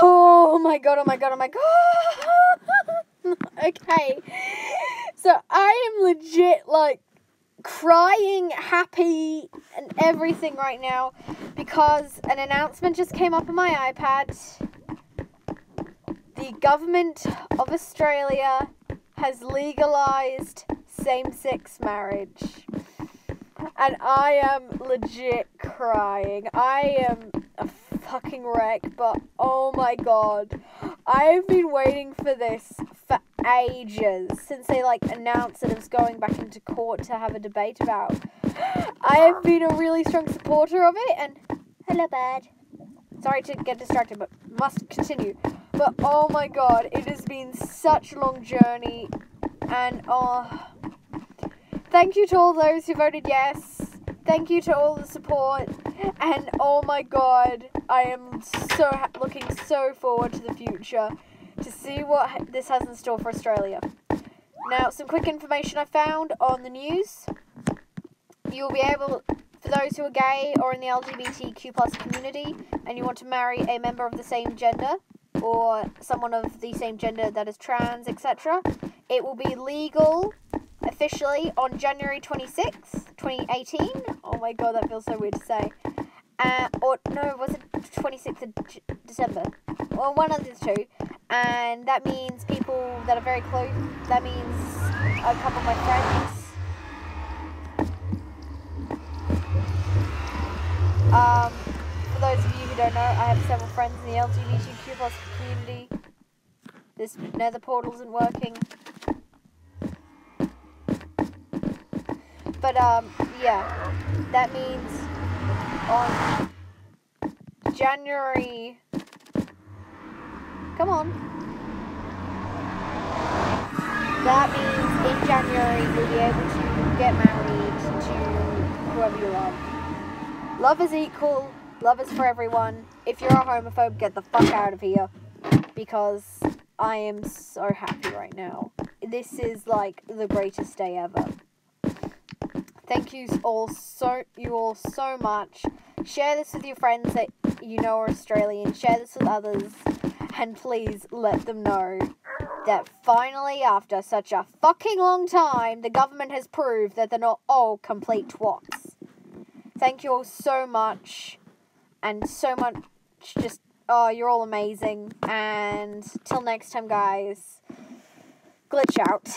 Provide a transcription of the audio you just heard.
Oh my god, oh my god, oh my god. okay. So I am legit like crying, happy, and everything right now because an announcement just came up on my iPad. The government of Australia has legalized same sex marriage. And I am legit crying. I am fucking wreck, but oh my god. I've been waiting for this for ages since they like announced that it was going back into court to have a debate about. I have been a really strong supporter of it and hello bad. Sorry to get distracted but must continue. But oh my god, it has been such a long journey and oh thank you to all those who voted yes. Thank you to all the support and oh my god, I am so looking so forward to the future to see what ha- this has in store for Australia. Now, some quick information I found on the news. You'll be able, for those who are gay or in the LGBTQ plus community, and you want to marry a member of the same gender or someone of the same gender that is trans, etc., it will be legal officially on January 26th, 2018. Oh my god, that feels so weird to say. Uh, or no, was it 26th of December? Well, one of the two. And that means people that are very close. That means a couple of my friends. Um, for those of you who don't know, I have several friends in the LGBTQ community. This nether portal isn't working. But um, yeah, that means on January. Come on. That means in January you'll be able to get married to whoever you love. Love is equal. Love is for everyone. If you're a homophobe, get the fuck out of here. Because I am so happy right now. This is like the greatest day ever. Thank you all so you all so much. Share this with your friends that you know are Australian. Share this with others, and please let them know that finally, after such a fucking long time, the government has proved that they're not all complete twats. Thank you all so much, and so much. Just oh, you're all amazing. And till next time, guys. Glitch out.